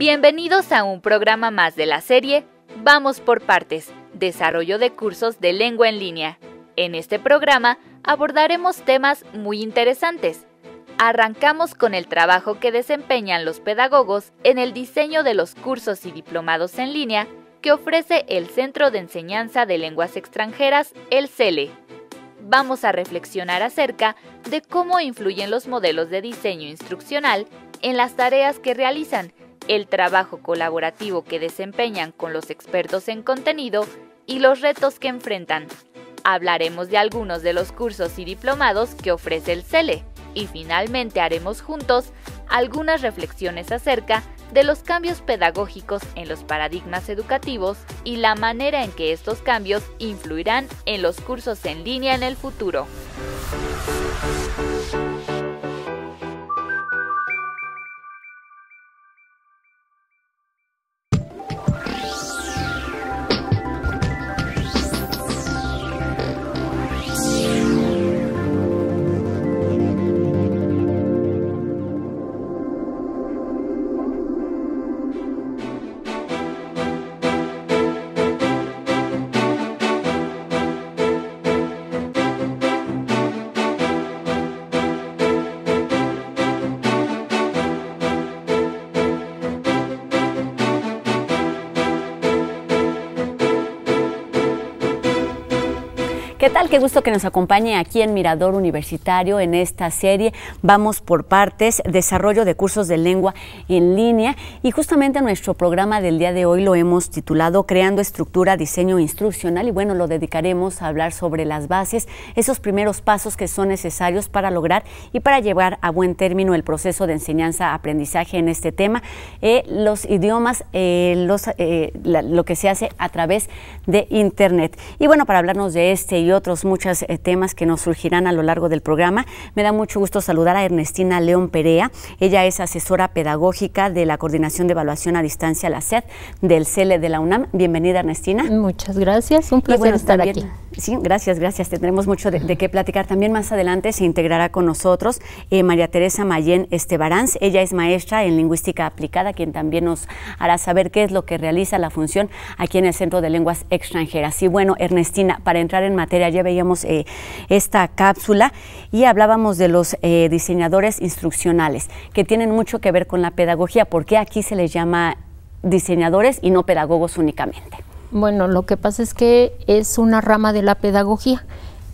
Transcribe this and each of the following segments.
Bienvenidos a un programa más de la serie Vamos por partes, desarrollo de cursos de lengua en línea. En este programa abordaremos temas muy interesantes. Arrancamos con el trabajo que desempeñan los pedagogos en el diseño de los cursos y diplomados en línea que ofrece el Centro de Enseñanza de Lenguas Extranjeras, el CELE. Vamos a reflexionar acerca de cómo influyen los modelos de diseño instruccional en las tareas que realizan, el trabajo colaborativo que desempeñan con los expertos en contenido y los retos que enfrentan. Hablaremos de algunos de los cursos y diplomados que ofrece el CELE y finalmente haremos juntos algunas reflexiones acerca de los cambios pedagógicos en los paradigmas educativos y la manera en que estos cambios influirán en los cursos en línea en el futuro. Tal? Qué gusto que nos acompañe aquí en Mirador Universitario en esta serie. Vamos por partes, desarrollo de cursos de lengua en línea y justamente nuestro programa del día de hoy lo hemos titulado Creando estructura, diseño instruccional y bueno, lo dedicaremos a hablar sobre las bases, esos primeros pasos que son necesarios para lograr y para llevar a buen término el proceso de enseñanza-aprendizaje en este tema, eh, los idiomas, eh, los, eh, lo que se hace a través de Internet. Y bueno, para hablarnos de este y otros muchos eh, temas que nos surgirán a lo largo del programa. Me da mucho gusto saludar a Ernestina León Perea. Ella es asesora pedagógica de la Coordinación de Evaluación a Distancia, la SED, del CELE de la UNAM. Bienvenida, Ernestina. Muchas gracias. Un placer bueno, estar también, aquí. Sí, gracias, gracias. Tendremos mucho de, qué platicar. También más adelante se integrará con nosotros eh, María Teresa Mayén Estebaranz. Ella es maestra en lingüística aplicada, quien también nos hará saber qué es lo que realiza la función aquí en el Centro de Lenguas Extranjeras. Y bueno, Ernestina, para entrar en materia, ya veíamos eh, esta cápsula y hablábamos de los eh, diseñadores instruccionales, que tienen mucho que ver con la pedagogía. ¿Por qué aquí se les llama diseñadores y no pedagogos únicamente? Bueno, lo que pasa es que es una rama de la pedagogía.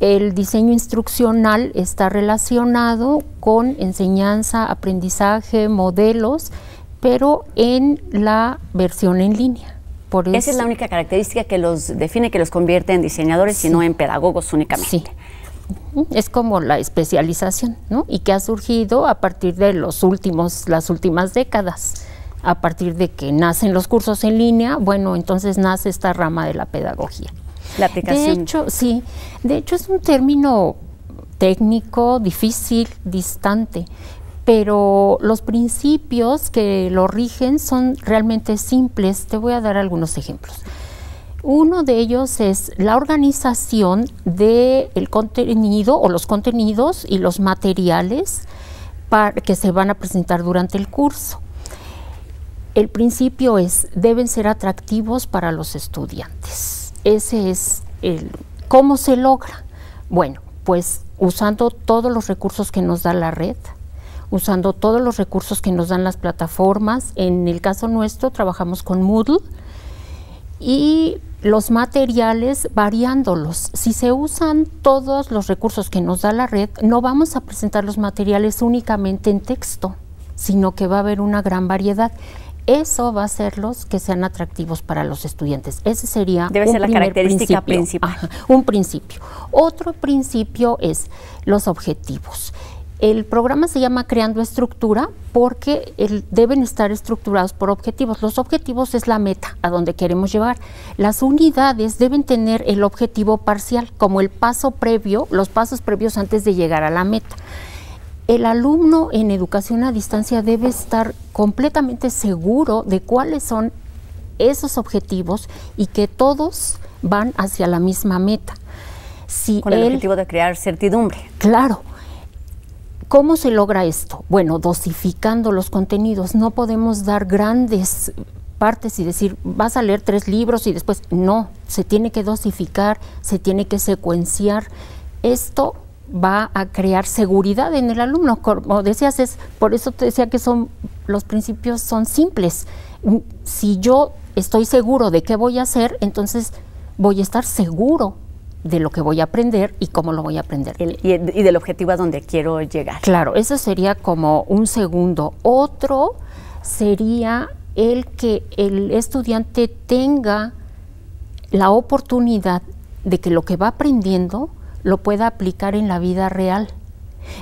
El diseño instruccional está relacionado con enseñanza, aprendizaje, modelos, pero en la versión en línea. Por Esa es la única característica que los define, que los convierte en diseñadores sí. y no en pedagogos únicamente. Sí. Es como la especialización, ¿no? Y que ha surgido a partir de los últimos, las últimas décadas. A partir de que nacen los cursos en línea, bueno, entonces nace esta rama de la pedagogía. La aplicación. De hecho, sí. De hecho, es un término técnico, difícil, distante, pero los principios que lo rigen son realmente simples. Te voy a dar algunos ejemplos. Uno de ellos es la organización del el contenido o los contenidos y los materiales para, que se van a presentar durante el curso. El principio es, deben ser atractivos para los estudiantes. Ese es el, cómo se logra. Bueno, pues usando todos los recursos que nos da la red, usando todos los recursos que nos dan las plataformas. En el caso nuestro trabajamos con Moodle y los materiales variándolos. Si se usan todos los recursos que nos da la red, no vamos a presentar los materiales únicamente en texto, sino que va a haber una gran variedad. Eso va a hacerlos que sean atractivos para los estudiantes. Ese sería Debe un ser la característica principio. principal. Un principio. Otro principio es los objetivos. El programa se llama Creando Estructura porque el, deben estar estructurados por objetivos. Los objetivos es la meta a donde queremos llevar. Las unidades deben tener el objetivo parcial como el paso previo, los pasos previos antes de llegar a la meta. El alumno en educación a distancia debe estar completamente seguro de cuáles son esos objetivos y que todos van hacia la misma meta. Si Con el él, objetivo de crear certidumbre. Claro ¿Cómo se logra esto? Bueno, dosificando los contenidos. No podemos dar grandes partes y decir, vas a leer tres libros y después, no, se tiene que dosificar, se tiene que secuenciar. Esto va a crear seguridad en el alumno. Como decías, es por eso te decía que son los principios son simples. Si yo estoy seguro de qué voy a hacer, entonces voy a estar seguro de lo que voy a aprender y cómo lo voy a aprender. y, y, del objetivo a donde quiero llegar. Claro, eso sería como un segundo. Otro sería el que el estudiante tenga la oportunidad de que lo que va aprendiendo lo pueda aplicar en la vida real.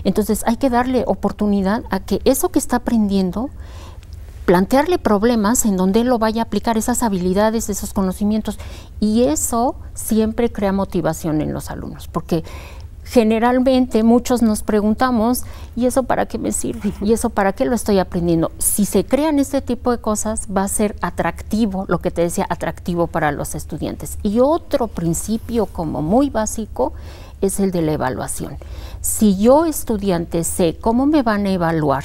Entonces hay que darle oportunidad a que eso que está aprendiendo, plantearle problemas en donde él lo vaya a aplicar, esas habilidades, esos conocimientos. Y eso siempre crea motivación en los alumnos, porque generalmente muchos nos preguntamos, ¿y eso para qué me sirve? ¿Y eso para qué lo estoy aprendiendo? Si se crean este tipo de cosas, va a ser atractivo, lo que te decía, atractivo para los estudiantes. Y otro principio como muy básico es el de la evaluación. Si yo estudiante sé cómo me van a evaluar,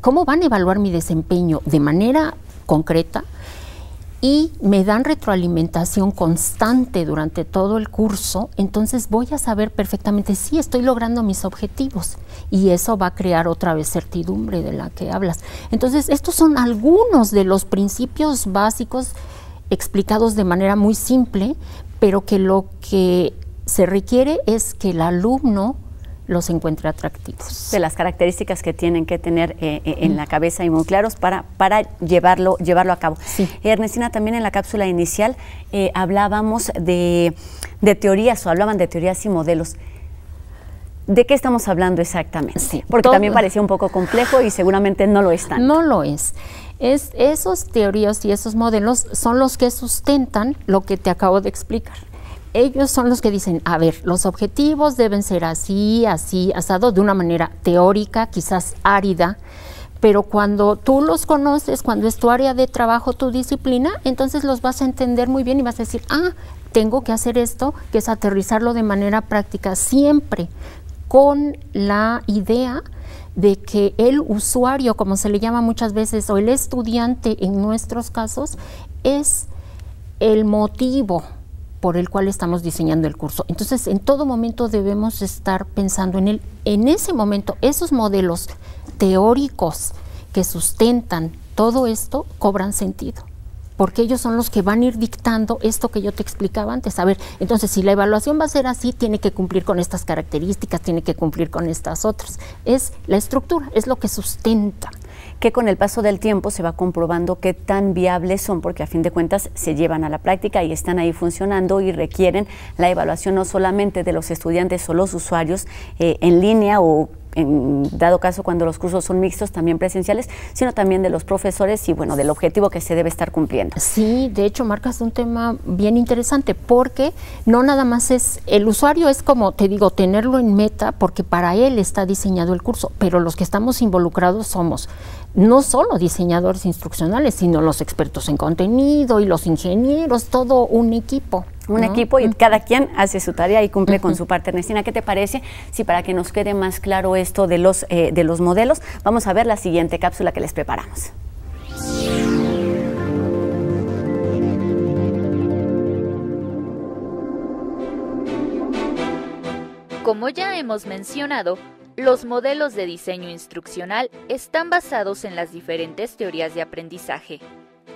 cómo van a evaluar mi desempeño de manera concreta, y me dan retroalimentación constante durante todo el curso, entonces voy a saber perfectamente si estoy logrando mis objetivos y eso va a crear otra vez certidumbre de la que hablas. Entonces, estos son algunos de los principios básicos explicados de manera muy simple, pero que lo que se requiere es que el alumno los encuentre atractivos. De las características que tienen que tener eh, eh, en la cabeza y muy claros para, para llevarlo, llevarlo a cabo. Ernestina, también en la cápsula inicial eh, hablábamos de, teorías o hablaban de teorías y modelos. ¿De qué estamos hablando exactamente? Porque también parecía un poco complejo y seguramente no lo es tanto. No lo es. es. Esas teorías y esos modelos son los que sustentan lo que te acabo de explicar ellos son los que dicen, a ver, los objetivos deben ser así, así, asado, de una manera teórica, quizás árida, pero cuando tú los conoces, cuando es tu área de trabajo, tu disciplina, entonces los vas a entender muy bien y vas a decir, ah, tengo que hacer esto, que es aterrizarlo de manera práctica, siempre con la idea de que el usuario, como se le llama muchas veces, o el estudiante en nuestros casos, es el motivo por el cual estamos diseñando el curso. Entonces, en todo momento debemos estar pensando en él. En ese momento, esos modelos teóricos que sustentan todo esto cobran sentido, porque ellos son los que van a ir dictando esto que yo te explicaba antes. A ver, entonces, si la evaluación va a ser así, tiene que cumplir con estas características, tiene que cumplir con estas otras. Es la estructura, es lo que sustenta que con el paso del tiempo se va comprobando qué tan viables son, porque a fin de cuentas se llevan a la práctica y están ahí funcionando y requieren la evaluación no solamente de los estudiantes o los usuarios eh, en línea o en dado caso cuando los cursos son mixtos, también presenciales, sino también de los profesores y bueno, del objetivo que se debe estar cumpliendo. Sí, de hecho marcas un tema bien interesante porque no nada más es, el usuario es como, te digo, tenerlo en meta porque para él está diseñado el curso, pero los que estamos involucrados somos no solo diseñadores instruccionales, sino los expertos en contenido y los ingenieros, todo un equipo. Un equipo y cada quien hace su tarea y cumple con su parte. Ernestina, ¿qué te parece? Si para que nos quede más claro esto de los, eh, de los modelos, vamos a ver la siguiente cápsula que les preparamos. Como ya hemos mencionado, los modelos de diseño instruccional están basados en las diferentes teorías de aprendizaje.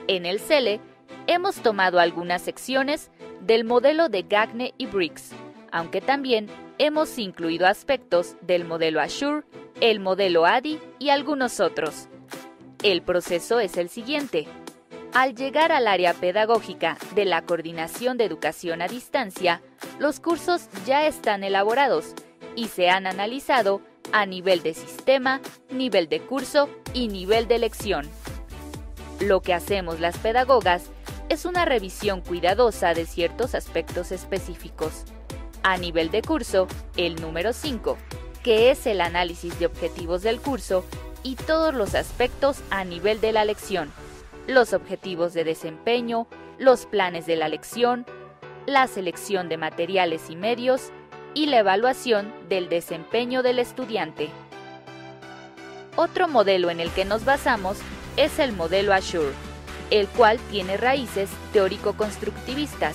En el CELE, hemos tomado algunas secciones del modelo de Gagne y Briggs, aunque también hemos incluido aspectos del modelo Azure, el modelo ADI y algunos otros. El proceso es el siguiente. Al llegar al área pedagógica de la Coordinación de Educación a Distancia, los cursos ya están elaborados y se han analizado a nivel de sistema, nivel de curso y nivel de lección. Lo que hacemos las pedagogas es una revisión cuidadosa de ciertos aspectos específicos. A nivel de curso, el número 5, que es el análisis de objetivos del curso y todos los aspectos a nivel de la lección, los objetivos de desempeño, los planes de la lección, la selección de materiales y medios, y la evaluación del desempeño del estudiante. Otro modelo en el que nos basamos es el modelo Azure, el cual tiene raíces teórico-constructivistas,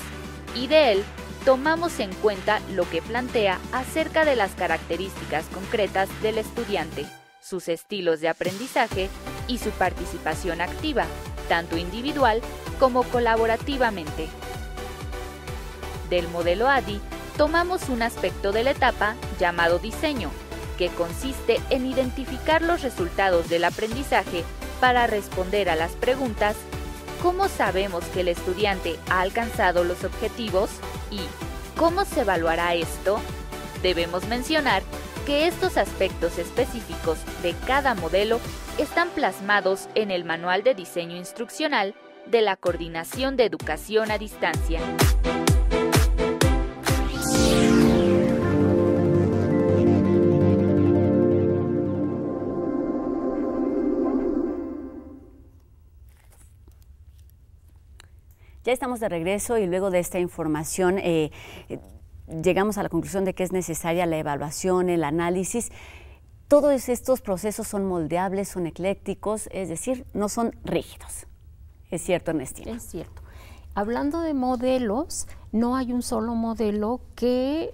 y de él tomamos en cuenta lo que plantea acerca de las características concretas del estudiante, sus estilos de aprendizaje y su participación activa, tanto individual como colaborativamente. Del modelo ADI tomamos un aspecto de la etapa llamado diseño, que consiste en identificar los resultados del aprendizaje para responder a las preguntas ¿Cómo sabemos que el estudiante ha alcanzado los objetivos y cómo se evaluará esto? Debemos mencionar que estos aspectos específicos de cada modelo están plasmados en el Manual de Diseño Instruccional de la Coordinación de Educación a Distancia. Ya estamos de regreso y luego de esta información eh, eh, llegamos a la conclusión de que es necesaria la evaluación, el análisis. Todos estos procesos son moldeables, son eclécticos, es decir, no son rígidos. ¿Es cierto, Ernestina? Es cierto. Hablando de modelos, no hay un solo modelo que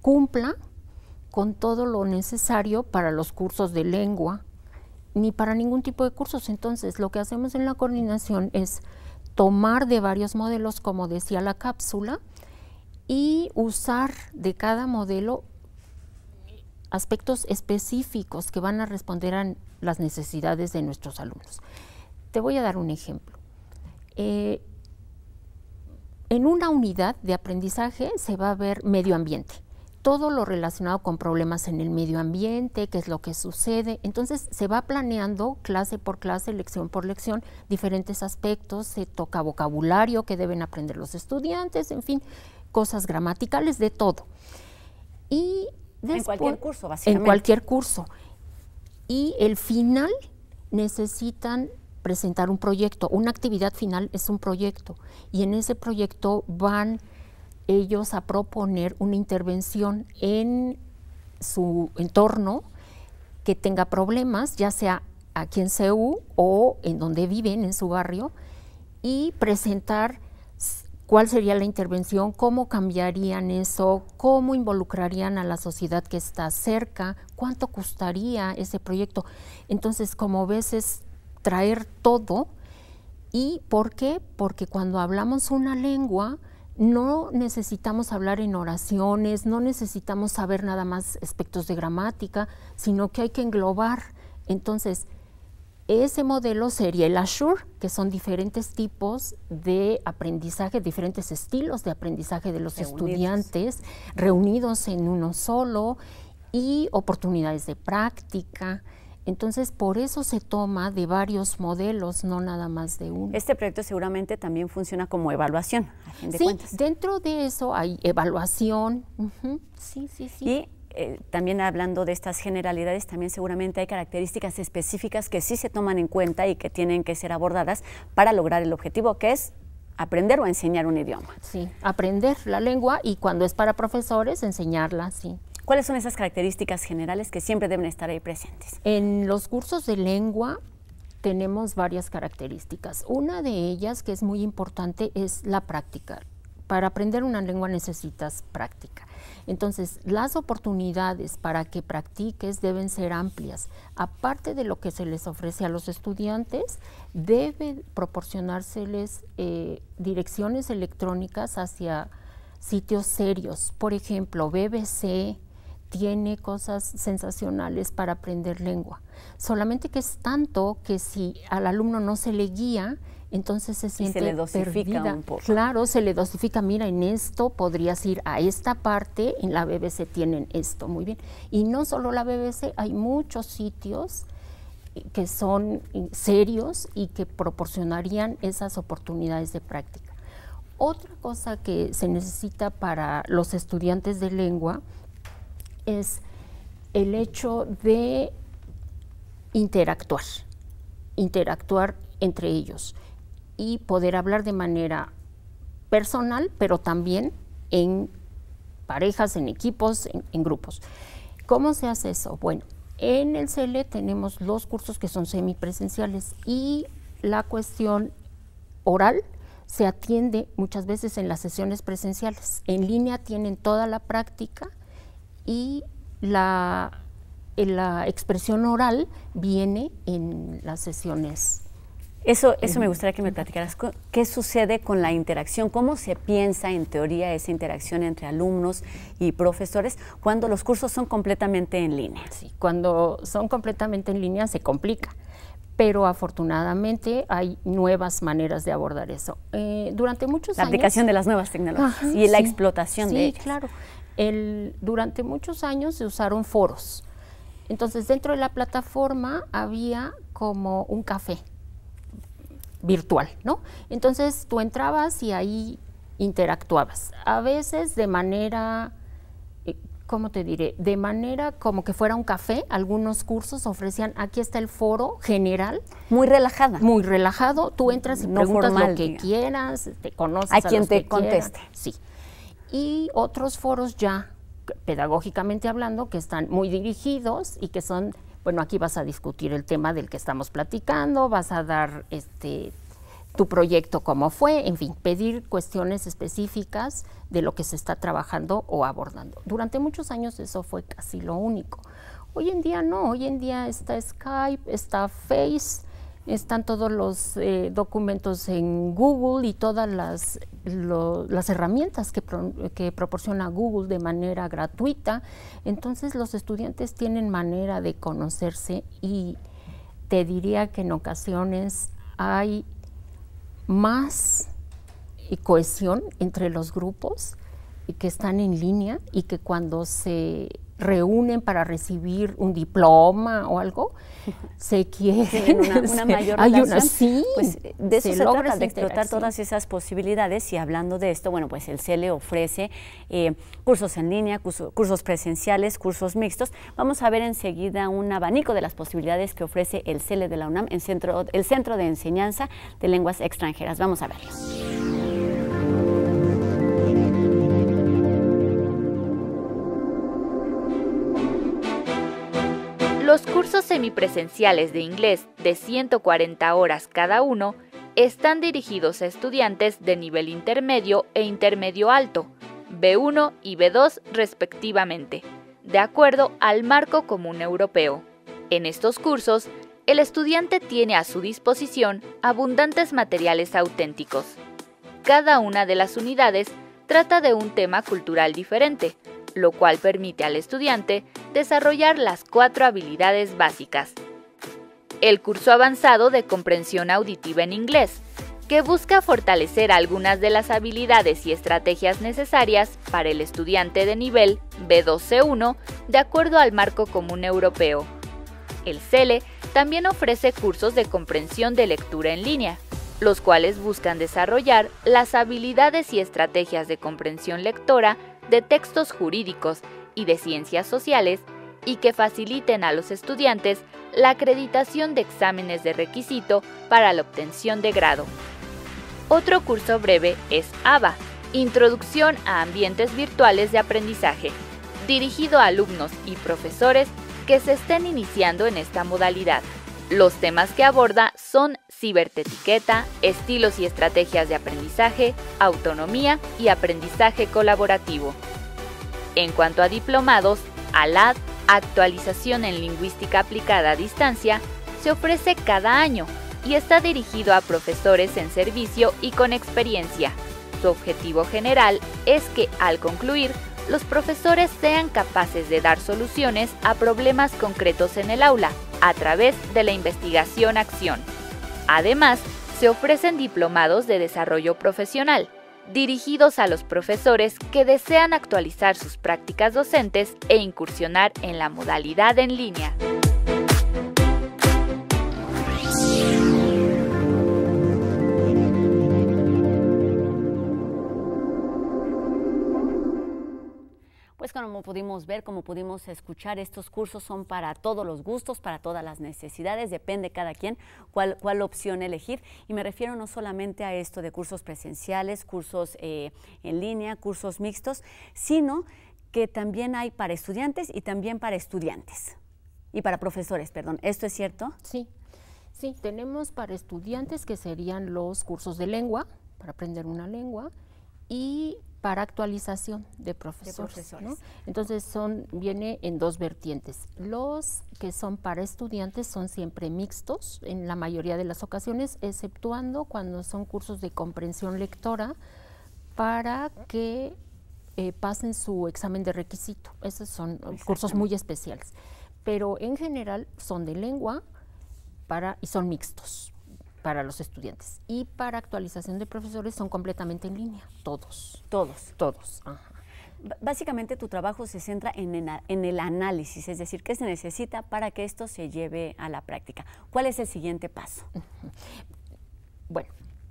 cumpla con todo lo necesario para los cursos de lengua, ni para ningún tipo de cursos. Entonces, lo que hacemos en la coordinación es tomar de varios modelos, como decía la cápsula, y usar de cada modelo aspectos específicos que van a responder a las necesidades de nuestros alumnos. Te voy a dar un ejemplo. Eh, en una unidad de aprendizaje se va a ver medio ambiente todo lo relacionado con problemas en el medio ambiente, qué es lo que sucede. Entonces se va planeando clase por clase, lección por lección, diferentes aspectos, se toca vocabulario que deben aprender los estudiantes, en fin, cosas gramaticales, de todo. Y en cualquier curso, básicamente. En cualquier curso. Y el final necesitan presentar un proyecto. Una actividad final es un proyecto. Y en ese proyecto van ellos a proponer una intervención en su entorno que tenga problemas, ya sea aquí en CEU o en donde viven, en su barrio, y presentar cuál sería la intervención, cómo cambiarían eso, cómo involucrarían a la sociedad que está cerca, cuánto costaría ese proyecto. Entonces, como ves, es traer todo. ¿Y por qué? Porque cuando hablamos una lengua, no necesitamos hablar en oraciones, no necesitamos saber nada más aspectos de gramática, sino que hay que englobar. Entonces, ese modelo sería el Azure, que son diferentes tipos de aprendizaje, diferentes estilos de aprendizaje de los estudiantes reunidos en uno solo y oportunidades de práctica. Entonces, por eso se toma de varios modelos, no nada más de uno. Este proyecto seguramente también funciona como evaluación, a fin de sí, dentro de eso hay evaluación. Sí, sí, sí. Y eh, también hablando de estas generalidades, también seguramente hay características específicas que sí se toman en cuenta y que tienen que ser abordadas para lograr el objetivo, que es aprender o enseñar un idioma. Sí, aprender la lengua y cuando es para profesores, enseñarla, sí. ¿Cuáles son esas características generales que siempre deben estar ahí presentes? En los cursos de lengua tenemos varias características. Una de ellas, que es muy importante, es la práctica. Para aprender una lengua necesitas práctica. Entonces, las oportunidades para que practiques deben ser amplias. Aparte de lo que se les ofrece a los estudiantes, debe proporcionárseles eh, direcciones electrónicas hacia sitios serios. Por ejemplo, BBC, tiene cosas sensacionales para aprender lengua. Solamente que es tanto que si al alumno no se le guía, entonces se siente se le dosifica un poco. Claro, se le dosifica, mira, en esto podrías ir a esta parte, en la BBC tienen esto, muy bien. Y no solo la BBC, hay muchos sitios que son serios y que proporcionarían esas oportunidades de práctica. Otra cosa que se necesita para los estudiantes de lengua es el hecho de interactuar, interactuar entre ellos y poder hablar de manera personal, pero también en parejas, en equipos, en, grupos. ¿Cómo se hace eso? Bueno, En el CELE tenemos los cursos que son semipresenciales y la cuestión oral se atiende muchas veces en las sesiones presenciales. En línea tienen toda la práctica y la, la expresión oral viene en las sesiones eso, eso me gustaría que me platicaras. ¿Qué sucede con la interacción? ¿Cómo se piensa en teoría esa interacción entre alumnos y profesores cuando los cursos son completamente en línea? Sí, cuando son completamente en línea se complica pero afortunadamente hay nuevas maneras de abordar eso. Eh, durante muchos la años... La aplicación de las nuevas tecnologías y la explotación de ellas. Sí, claro. El, durante muchos años se usaron foros. Entonces, dentro de la plataforma había como un café virtual, ¿no? Entonces tú entrabas y ahí interactuabas. A veces de manera, eh, ¿cómo te diré? De manera como que fuera un café. Algunos cursos ofrecían, aquí está el foro general. Muy relajada. Muy relajado. Tú entras y preguntas lo que quieras, te conoces a, quien te conteste. Sí. Y otros foros ya, pedagógicamente hablando, que están muy dirigidos y que son bueno, aquí vas a discutir el tema del que estamos platicando, vas a dar este tu proyecto cómo fue, en fin, pedir cuestiones específicas de lo que se está trabajando o abordando. Durante muchos años eso fue casi lo único. Hoy en día no, hoy en día está Skype, está Face, están todos los eh, documentos en Google y todas las, las herramientas que, que, proporciona Google de manera gratuita. Entonces los estudiantes tienen manera de conocerse y te diría que en ocasiones hay más cohesión entre los grupos que están en línea y que cuando se reúnen para recibir un diploma o algo, se quieren una, mayor hay una, sí, pues de eso se, trata, de explotar todas esas posibilidades y hablando de esto, bueno, pues el CELE ofrece eh, cursos en línea, cursos presenciales, cursos mixtos. Vamos a ver enseguida un abanico de las posibilidades que ofrece el CELE de la UNAM, en centro, el Centro de Enseñanza de Lenguas Extranjeras. Vamos a verlos. Los cursos semipresenciales de inglés de 140 horas cada uno están dirigidos a estudiantes de nivel intermedio e intermedio alto, B1 y B2 respectivamente, de acuerdo al marco común europeo. En estos cursos, el estudiante tiene a su disposición abundantes materiales auténticos. Cada una de las unidades trata de un tema cultural diferente, lo cual permite al estudiante desarrollar las cuatro habilidades básicas. El curso avanzado de comprensión auditiva en inglés, que busca fortalecer algunas de las habilidades y estrategias necesarias para el estudiante de nivel B2C1 de acuerdo al marco común europeo. El CELE también ofrece cursos de comprensión de lectura en línea, los cuales buscan desarrollar las habilidades y estrategias de comprensión lectora de textos jurídicos y de ciencias sociales y que faciliten a los estudiantes la acreditación de exámenes de requisito para la obtención de grado. Otro curso breve es ABA, Introducción a Ambientes Virtuales de Aprendizaje, dirigido a alumnos y profesores que se estén iniciando en esta modalidad. Los temas que aborda son cibertetiqueta, estilos y estrategias de aprendizaje, autonomía y aprendizaje colaborativo. En cuanto a diplomados, ALAD, actualización en lingüística aplicada a distancia, se ofrece cada año y está dirigido a profesores en servicio y con experiencia. Su objetivo general es que al concluir, los profesores sean capaces de dar soluciones a problemas concretos en el aula a través de la investigación-acción. Además, se ofrecen diplomados de desarrollo profesional, dirigidos a los profesores que desean actualizar sus prácticas docentes e incursionar en la modalidad en línea. Pues como pudimos ver, como pudimos escuchar, estos cursos son para todos los gustos, para todas las necesidades, depende cada quien cuál, opción elegir. Y me refiero no solamente a esto de cursos presenciales, cursos eh, en línea, cursos mixtos, sino que también hay para estudiantes y también para estudiantes Y para profesores, perdón, ¿esto es cierto? Sí, sí, tenemos para estudiantes que serían los cursos de lengua, para aprender una lengua, y para actualización de profesores. Entonces son, viene en dos vertientes. Los que son para estudiantes son siempre mixtos en la mayoría de las ocasiones, exceptuando cuando son cursos de comprensión lectora para que eh, pasen su examen de requisito. Esos son cursos muy especiales. Pero en general son de lengua para, y son mixtos para los estudiantes. Y para actualización de profesores son completamente en línea, todos. Todos. Todos. Básicamente tu trabajo se centra en, en, el análisis, es decir, qué se necesita para que esto se lleve a la práctica. ¿Cuál es el siguiente paso? Bueno,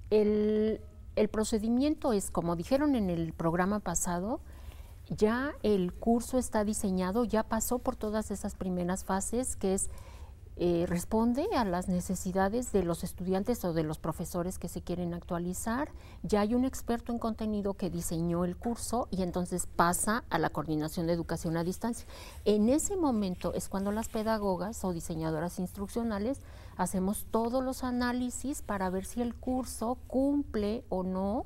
el, el procedimiento es, como dijeron en el programa pasado, ya el curso está diseñado, ya pasó por todas esas primeras fases, que es eh, responde a las necesidades de los estudiantes o de los profesores que se quieren actualizar. Ya hay un experto en contenido que diseñó el curso y entonces pasa a la coordinación de educación a distancia. En ese momento es cuando las pedagogas o diseñadoras instruccionales hacemos todos los análisis para ver si el curso cumple o no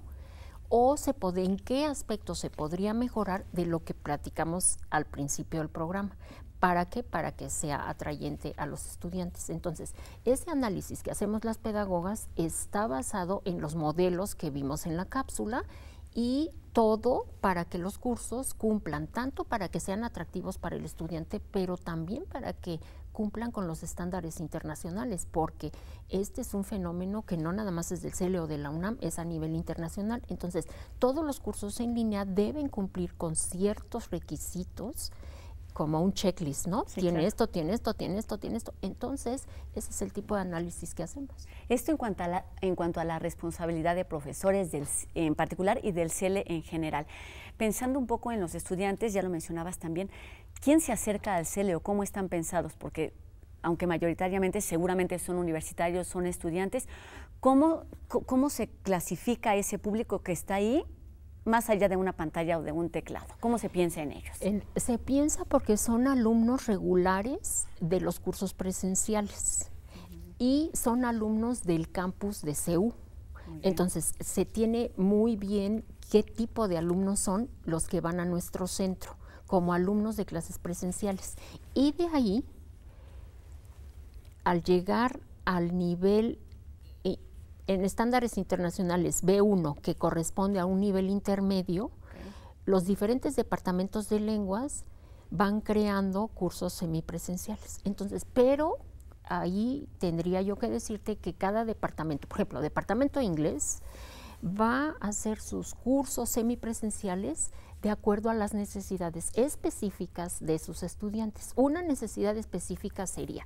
o se puede, en qué aspecto se podría mejorar de lo que platicamos al principio del programa. ¿Para qué? Para que sea atrayente a los estudiantes. Entonces, ese análisis que hacemos las pedagogas está basado en los modelos que vimos en la cápsula y todo para que los cursos cumplan, tanto para que sean atractivos para el estudiante, pero también para que cumplan con los estándares internacionales, porque este es un fenómeno que no nada más es del CELE o de la UNAM, es a nivel internacional. Entonces, todos los cursos en línea deben cumplir con ciertos requisitos como un checklist, ¿no? tiene esto, tiene esto, tiene esto, tiene esto. Entonces, ese es el tipo de análisis que hacemos. Esto en cuanto a la, en cuanto a la responsabilidad de profesores del, en particular y del CELE en general. Pensando un poco en los estudiantes, ya lo mencionabas también, ¿quién se acerca al CELE o cómo están pensados? Porque aunque mayoritariamente seguramente son universitarios, son estudiantes, ¿cómo, cómo se clasifica ese público que está ahí más allá de una pantalla o de un teclado? ¿Cómo se piensa en ellos? se piensa porque son alumnos regulares de los cursos presenciales y son alumnos del campus de CEU. Entonces, se tiene muy bien qué tipo de alumnos son los que van a nuestro centro como alumnos de clases presenciales. Y de ahí, al llegar al nivel en estándares internacionales B1, que corresponde a un nivel intermedio, los diferentes departamentos de lenguas van creando cursos semipresenciales. Entonces, pero ahí tendría yo que decirte que cada departamento, por ejemplo, departamento de inglés, va a hacer sus cursos semipresenciales de acuerdo a las necesidades específicas de sus estudiantes. Una necesidad específica sería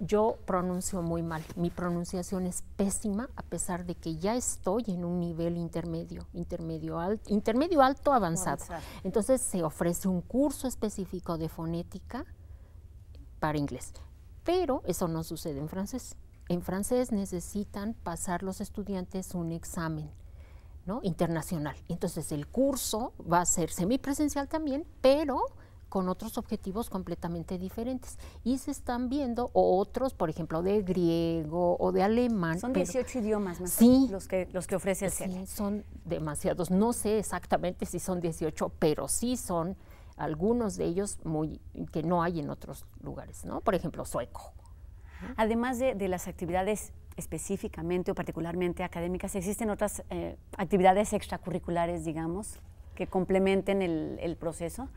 yo pronuncio muy mal. Mi pronunciación es pésima a pesar de que ya estoy en un nivel intermedio, intermedio alto, intermedio alto avanzado. Entonces se ofrece un curso específico de fonética para inglés. Pero eso no sucede en francés. En francés necesitan pasar los estudiantes un examen ¿no? internacional. Entonces el curso va a ser semipresencial también, pero con otros objetivos completamente diferentes. Y se están viendo otros, por ejemplo, de griego o de alemán. Son 18 idiomas más sí, los que, los que ofrece el sí, son demasiados. No sé exactamente si son 18, pero sí son algunos de ellos muy que no hay en otros lugares, ¿no? Por ejemplo, sueco. Además de, las actividades específicamente o particularmente académicas, ¿existen otras eh, actividades extracurriculares, digamos, que complementen el, el proceso?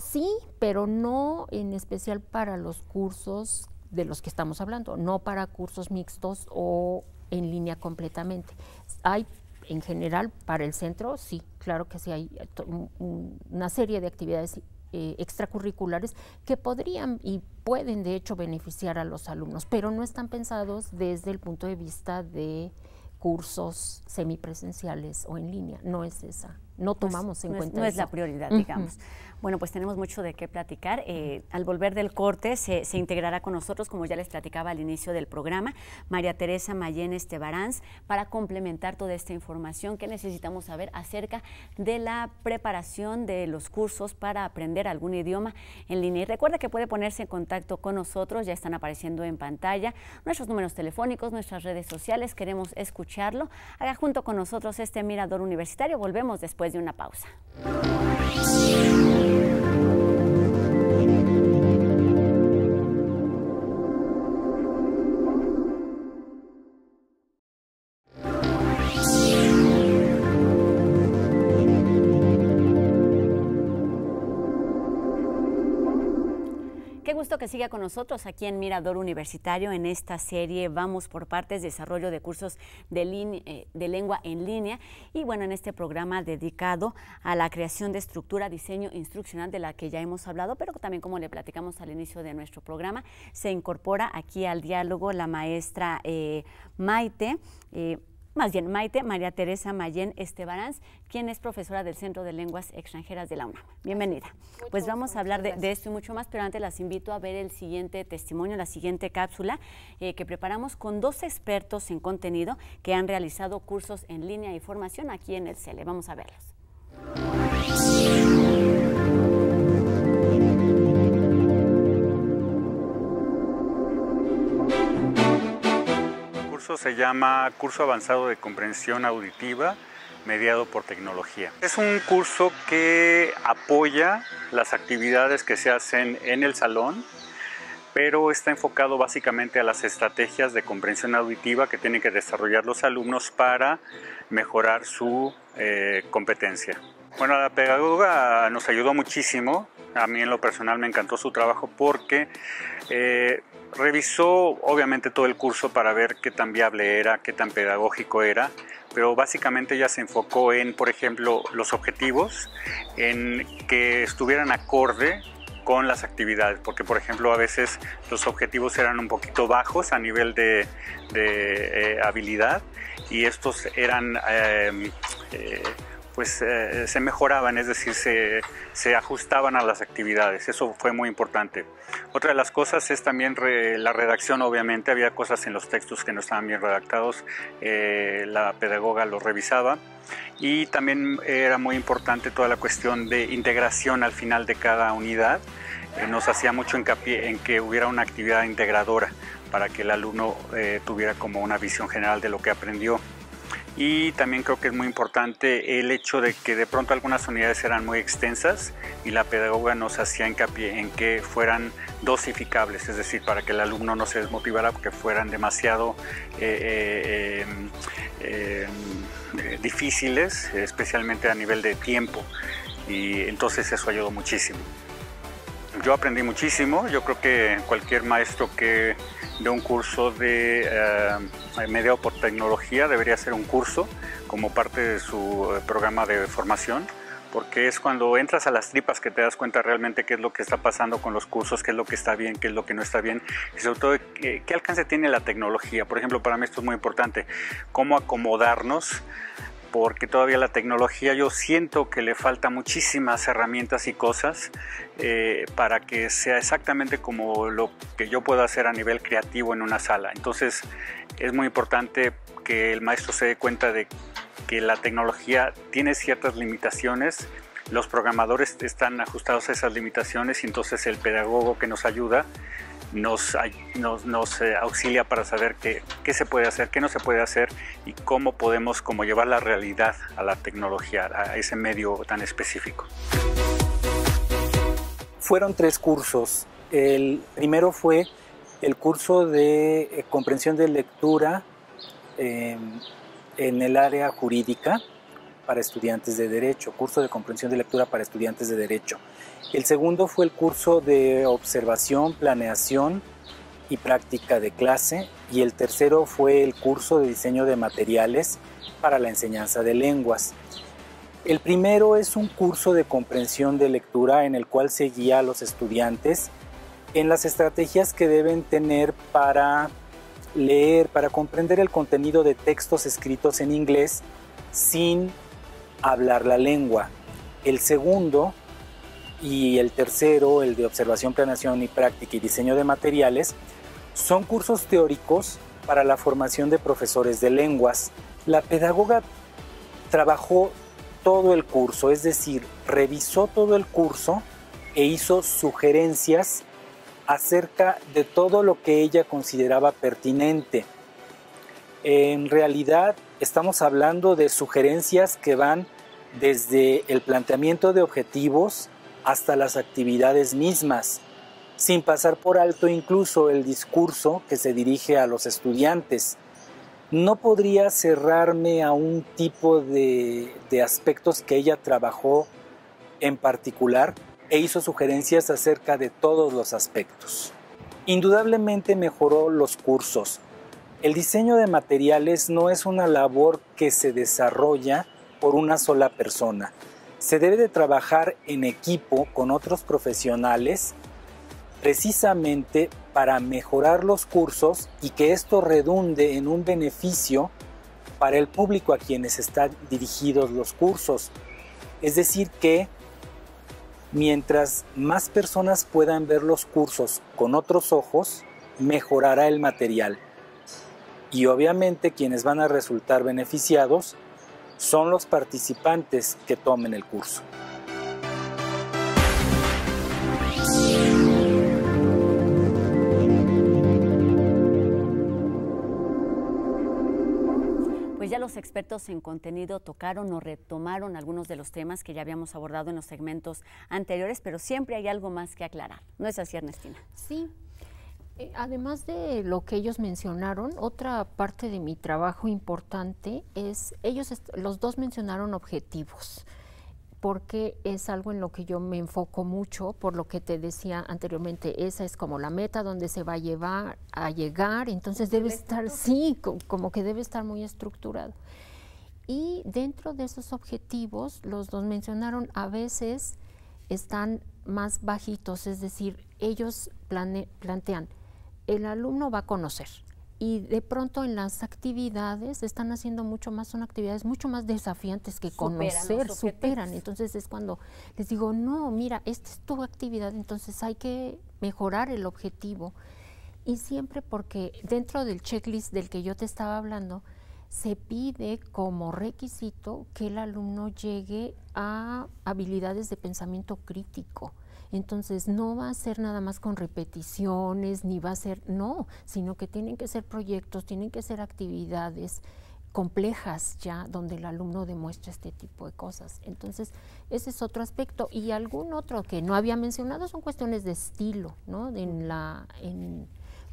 Sí, pero no en especial para los cursos de los que estamos hablando, no para cursos mixtos o en línea completamente. Hay en general para el centro, sí, claro que sí hay una serie de actividades eh, extracurriculares que podrían y pueden de hecho beneficiar a los alumnos, pero no están pensados desde el punto de vista de cursos semipresenciales o en línea, no es esa no tomamos en cuenta. No es la prioridad, digamos. Bueno, pues tenemos mucho de qué platicar. Eh, al volver del corte se, integrará con nosotros, como ya les platicaba al inicio del programa, María Teresa Mayen Estebaranz, para complementar toda esta información que necesitamos saber acerca de la preparación de los cursos para aprender algún idioma en línea. Y recuerda que puede ponerse en contacto con nosotros, ya están apareciendo en pantalla nuestros números telefónicos, nuestras redes sociales, queremos escucharlo. Haga junto con nosotros este Mirador Universitario. Volvemos después de una pausa. Gusto que siga con nosotros aquí en Mirador Universitario en esta serie Vamos por Partes, desarrollo de cursos de, eh, de lengua en línea y bueno, en este programa dedicado a la creación de estructura, diseño instruccional de la que ya hemos hablado, pero también como le platicamos al inicio de nuestro programa, se incorpora aquí al diálogo la maestra eh, Maite. Eh, más bien Maite María Teresa Mayén Estebaranz, quien es profesora del Centro de Lenguas Extranjeras de la UNAM. Bienvenida. pues vamos a hablar de, esto y mucho más, pero antes las invito a ver el siguiente testimonio, la siguiente cápsula eh, que preparamos con dos expertos en contenido que han realizado cursos en línea y formación aquí en el CELE. Vamos a verlos. Se llama Curso Avanzado de Comprensión Auditiva mediado por tecnología. Es un curso que apoya las actividades que se hacen en el salón, pero está enfocado básicamente a las estrategias de comprensión auditiva que tienen que desarrollar los alumnos para mejorar su eh, competencia. Bueno, la pedagoga nos ayudó muchísimo. A mí en lo personal me encantó su trabajo porque eh, revisó obviamente todo el curso para ver qué tan viable era, qué tan pedagógico era, pero básicamente ella se enfocó en, por ejemplo, los objetivos, en que estuvieran acorde con las actividades, porque por ejemplo a veces los objetivos eran un poquito bajos a nivel de, eh, habilidad y estos eran eh, pues eh, se mejoraban, es decir, se, ajustaban a las actividades. Eso fue muy importante. Otra de las cosas es también la redacción, obviamente, había cosas en los textos que no estaban bien redactados, eh, la pedagoga los revisaba. Y también era muy importante toda la cuestión de integración al final de cada unidad. Eh, nos hacía mucho hincapié en que hubiera una actividad integradora para que el alumno tuviera como una visión general de lo que aprendió y también creo que es muy importante el hecho de que de pronto algunas unidades eran muy extensas y la pedagoga nos hacía hincapié en que fueran dosificables, es decir, para que el alumno no se desmotivara porque fueran demasiado eh, eh, eh, difíciles, especialmente a nivel de tiempo. Y entonces eso ayudó muchísimo. Yo aprendí muchísimo, yo creo que cualquier maestro que de un curso de eh, por tecnología debería ser un curso como parte de su eh, programa de formación porque es cuando entras a las tripas que te das cuenta realmente qué es lo que está pasando con los cursos, qué es lo que está bien, qué es lo que no está bien y sobre todo qué, qué alcance tiene la tecnología. Por ejemplo, para mí esto es muy importante, cómo acomodarnos porque todavía la tecnología yo siento que le falta muchísimas herramientas y cosas eh, para que sea exactamente como lo que yo puedo hacer a nivel creativo en una sala. Entonces es muy importante que el maestro se dé cuenta de que la tecnología tiene ciertas limitaciones, los programadores están ajustados a esas limitaciones y entonces el pedagogo que nos ayuda nos, eh, auxilia para saber qué, se puede hacer, qué no se puede hacer y cómo podemos como llevar la realidad a la tecnología, a ese medio tan específico. Fueron tres cursos. El primero fue el curso de eh, comprensión de lectura em, en el área jurídica para estudiantes de derecho, curso de comprensión de lectura para estudiantes de derecho. El segundo fue el curso de observación, planeación y práctica de clase. Y el tercero fue el curso de diseño de materiales para la enseñanza de lenguas. El primero es un curso de comprensión de lectura en el cual se guía a los estudiantes en las estrategias que deben tener para leer, para comprender el contenido de textos escritos en inglés sin hablar la lengua. El segundo y el tercero, el de observación, planeación y práctica y diseño de materiales, son cursos teóricos para la formación de profesores de lenguas. La pedagoga trabajó todo el curso, es decir, revisó todo el curso e hizo sugerencias acerca de todo lo que ella consideraba pertinente. En realidad estamos hablando de sugerencias que van desde el planteamiento de objetivos hasta las actividades mismas, sin pasar por alto incluso el discurso que se dirige a los estudiantes. No podría cerrarme a un tipo de, aspectos que ella trabajó en particular e hizo sugerencias acerca de todos los aspectos. Indudablemente mejoró los cursos. El diseño de materiales no es una labor que se desarrolla por una sola persona. Se debe de trabajar en equipo con otros profesionales precisamente para mejorar los cursos y que esto redunde en un beneficio para el público a quienes están dirigidos los cursos. Es decir, que mientras más personas puedan ver los cursos con otros ojos, mejorará el material. Y obviamente quienes van a resultar beneficiados son los participantes que tomen el curso. Pues ya los expertos en contenido tocaron o retomaron algunos de los temas que ya habíamos abordado en los segmentos anteriores, pero siempre hay algo más que aclarar. ¿No es así, Ernestina? Sí, además de lo que ellos mencionaron, otra parte de mi trabajo importante es, ellos los dos mencionaron objetivos, porque es algo en lo que yo me enfoco mucho, por lo que te decía anteriormente, esa es como la meta donde se va a llevar a llegar, entonces debe estar, sí, como que debe estar muy estructurado. Y dentro de esos objetivos, los dos mencionaron, a veces están más bajitos, es decir, ellos plantean el alumno va a conocer. Y de pronto en las actividades están haciendo mucho más, son actividades mucho más desafiantes que conocer, superan. Entonces es cuando les digo, no, mira, esta es tu actividad, entonces hay que mejorar el objetivo. Y siempre porque dentro del checklist del que yo te estaba hablando, se pide como requisito que el alumno llegue a habilidades de pensamiento crítico. Entonces no va a ser nada más con repeticiones, ni va a ser, no, sino que tienen que ser proyectos, tienen que ser actividades complejas ya donde el alumno demuestra este tipo de cosas. Entonces, ese es otro aspecto. Y algún otro que no había mencionado son cuestiones de estilo, ¿no? En la, en,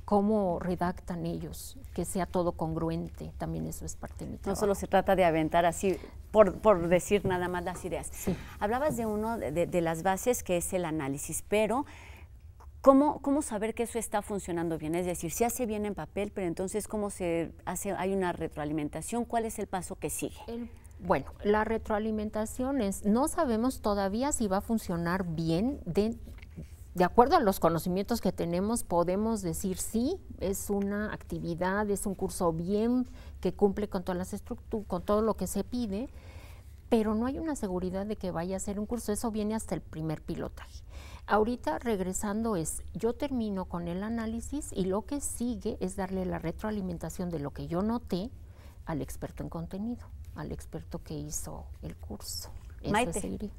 cómo redactan ellos, que sea todo congruente, también eso es parte de mi trabajo. No solo se trata de aventar así, por, por decir nada más las ideas. Sí. Hablabas de uno de, las bases que es el análisis, pero ¿cómo, ¿cómo saber que eso está funcionando bien? Es decir, se hace bien en papel, pero entonces ¿cómo se hace? ¿Hay una retroalimentación? ¿Cuál es el paso que sigue? bueno, la retroalimentación es, no sabemos todavía si va a funcionar bien de, de acuerdo a los conocimientos que tenemos, podemos decir sí, es una actividad, es un curso bien que cumple con todas las estructuras, con todo lo que se pide, pero no hay una seguridad de que vaya a ser un curso. Eso viene hasta el primer pilotaje. Ahorita regresando es, yo termino con el análisis y lo que sigue es darle la retroalimentación de lo que yo noté al experto en contenido, al experto que hizo el curso. Maite,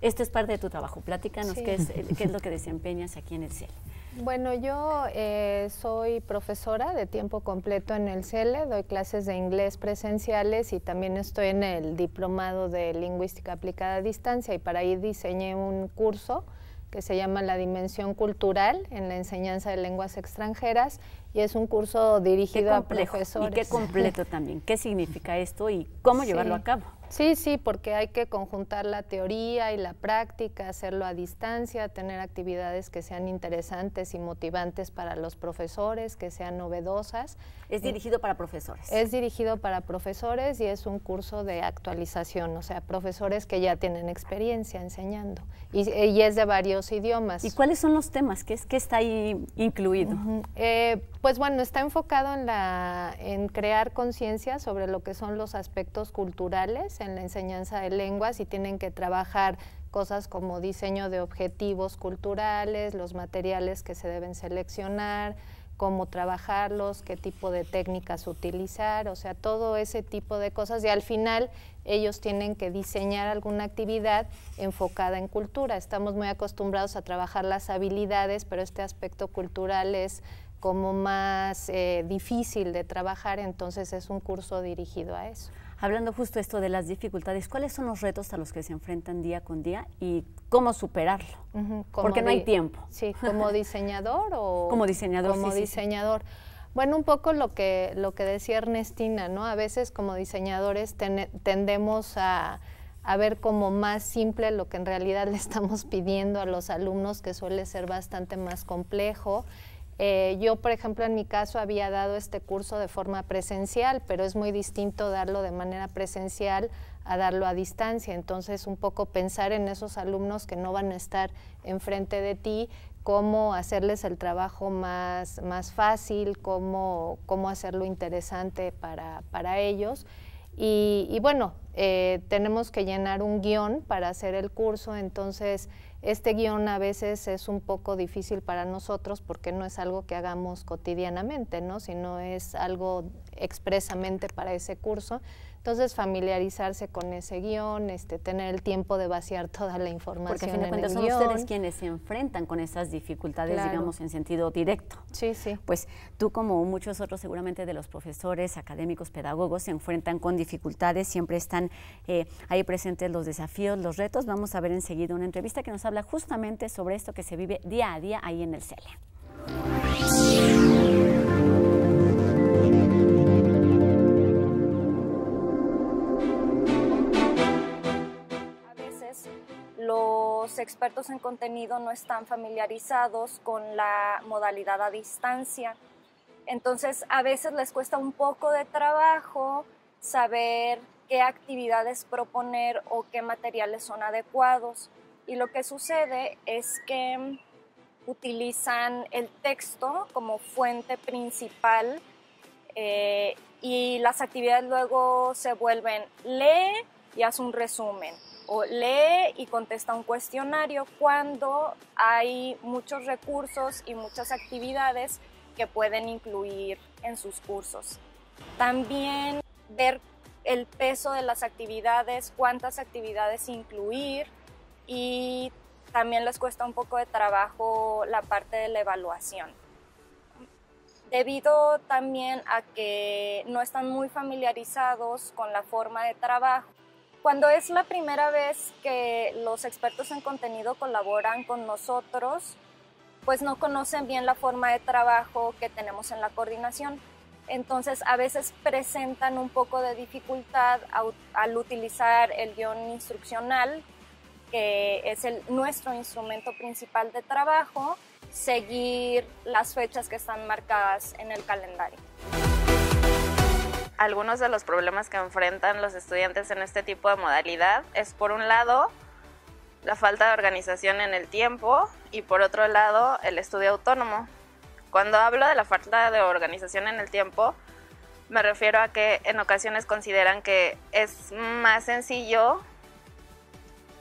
esto es parte de tu trabajo. Platícanos qué, es, qué es lo que desempeñas aquí en el CELE. Bueno, yo eh, soy profesora de tiempo completo en el CELE, doy clases de inglés presenciales y también estoy en el diplomado de lingüística aplicada a distancia y para ahí diseñé un curso que se llama La Dimensión Cultural en la enseñanza de lenguas extranjeras y es un curso dirigido a profesores. Y qué completo también. ¿Qué significa esto y cómo llevarlo a cabo? Sí, sí, porque hay que conjuntar la teoría y la práctica, hacerlo a distancia, tener actividades que sean interesantes y motivantes para los profesores, que sean novedosas. Es dirigido para profesores. Es dirigido para profesores y es un curso de actualización, o sea, profesores que ya tienen experiencia enseñando. Y, es de varios idiomas. ¿Y cuáles son los temas? ¿Qué, es, qué está ahí incluido? Eh, pues bueno, está enfocado en, la, en crear conciencia sobre lo que son los aspectos culturales en la enseñanza de lenguas y tienen que trabajar cosas como diseño de objetivos culturales, los materiales que se deben seleccionar, cómo trabajarlos, qué tipo de técnicas utilizar, o sea, todo ese tipo de cosas. Y al final ellos tienen que diseñar alguna actividad enfocada en cultura. Estamos muy acostumbrados a trabajar las habilidades, pero este aspecto cultural es como más eh, difícil de trabajar, entonces es un curso dirigido a eso. Hablando justo esto de las dificultades, ¿cuáles son los retos a los que se enfrentan día con día y cómo superarlo? Porque no hay tiempo. Sí, como diseñador o como diseñador. Como diseñador. Bueno, un poco lo que lo que decía Ernestina, ¿no? A veces como diseñadores tendemos a a ver como más simple lo que en realidad le estamos pidiendo a los alumnos, que suele ser bastante más complejo. Eh, yo, por ejemplo, en mi caso había dado este curso de forma presencial, pero es muy distinto darlo de manera presencial a darlo a distancia. Entonces, un poco pensar en esos alumnos que no van a estar enfrente de ti, cómo hacerles el trabajo más, más fácil, cómo, cómo hacerlo interesante para, para ellos. Y, y bueno, eh, tenemos que llenar un guion para hacer el curso, entonces este guion a veces es un poco difícil para nosotros porque no es algo que hagamos cotidianamente, ¿no? sino es algo expresamente para ese curso. Entonces, familiarizarse con ese guion, este, tener el tiempo de vaciar toda la información. Porque a fin de cuentas son ustedes quienes se enfrentan con esas dificultades, digamos, en sentido directo. Sí, sí. Pues tú, como muchos otros, seguramente de los profesores, académicos, pedagogos, se enfrentan con dificultades, siempre están eh, ahí presentes los desafíos, los retos. Vamos a ver enseguida una entrevista que nos habla justamente sobre esto que se vive día a día ahí en el CELE. Los expertos en contenido no están familiarizados con la modalidad a distancia. Entonces, a veces les cuesta un poco de trabajo saber qué actividades proponer o qué materiales son adecuados. Y lo que sucede es que utilizan el texto como fuente principal eh, y las actividades luego se vuelven lee y haz un resumen o lee y contesta un cuestionario cuando hay muchos recursos y muchas actividades que pueden incluir en sus cursos. También ver el peso de las actividades, cuántas actividades incluir y también les cuesta un poco de trabajo la parte de la evaluación. Debido también a que no están muy familiarizados con la forma de trabajo, cuando es la primera vez que los expertos en contenido colaboran con nosotros, pues no conocen bien la forma de trabajo que tenemos en la coordinación. Entonces a veces presentan un poco de dificultad al utilizar el guion instruccional, que es el, nuestro instrumento principal de trabajo, seguir las fechas que están marcadas en el calendario algunos de los problemas que enfrentan los estudiantes en este tipo de modalidad es por un lado la falta de organización en el tiempo y por otro lado el estudio autónomo. Cuando hablo de la falta de organización en el tiempo, me refiero a que en ocasiones consideran que es más sencillo